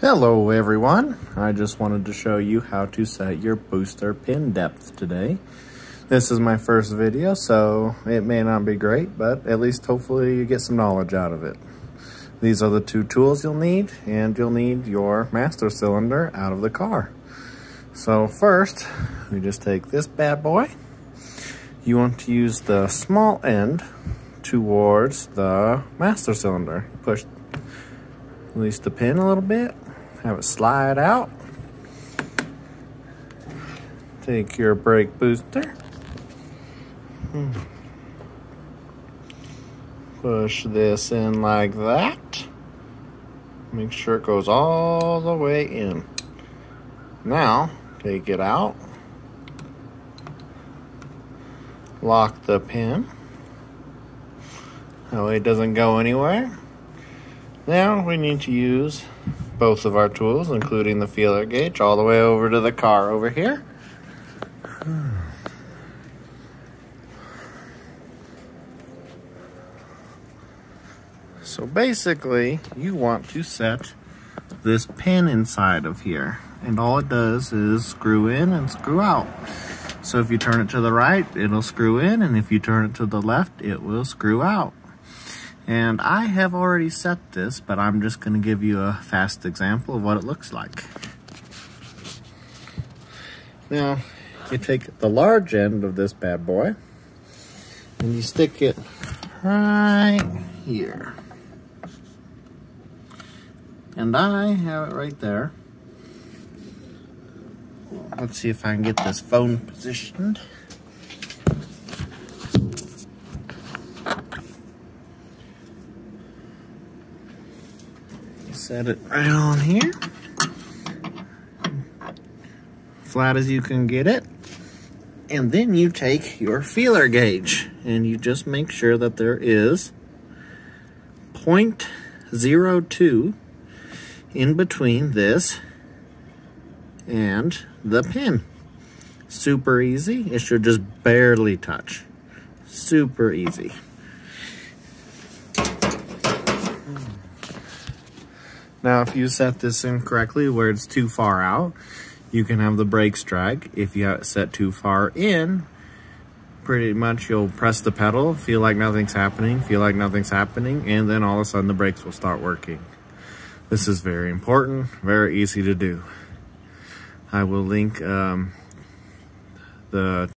Hello everyone, I just wanted to show you how to set your booster pin depth today. This is my first video, so it may not be great, but at least hopefully you get some knowledge out of it. These are the two tools you'll need, and you'll need your master cylinder out of the car. So first, we just take this bad boy. You want to use the small end towards the master cylinder. Push release the pin a little bit have it slide out. Take your brake booster. Push this in like that. Make sure it goes all the way in. Now, take it out. Lock the pin. That way it doesn't go anywhere. Now we need to use both of our tools, including the feeler gauge, all the way over to the car over here. So basically, you want to set this pin inside of here. And all it does is screw in and screw out. So if you turn it to the right, it'll screw in, and if you turn it to the left, it will screw out. And I have already set this, but I'm just going to give you a fast example of what it looks like. Now, you take the large end of this bad boy, and you stick it right here. And I have it right there. Let's see if I can get this phone positioned. Set it right on here. Flat as you can get it. And then you take your feeler gauge and you just make sure that there is 0.02 in between this and the pin. Super easy. It should just barely touch. Super easy. Now, if you set this incorrectly where it's too far out, you can have the brakes drag. If you have it set too far in, pretty much you'll press the pedal, feel like nothing's happening, feel like nothing's happening, and then all of a sudden the brakes will start working. This is very important, very easy to do. I will link um, the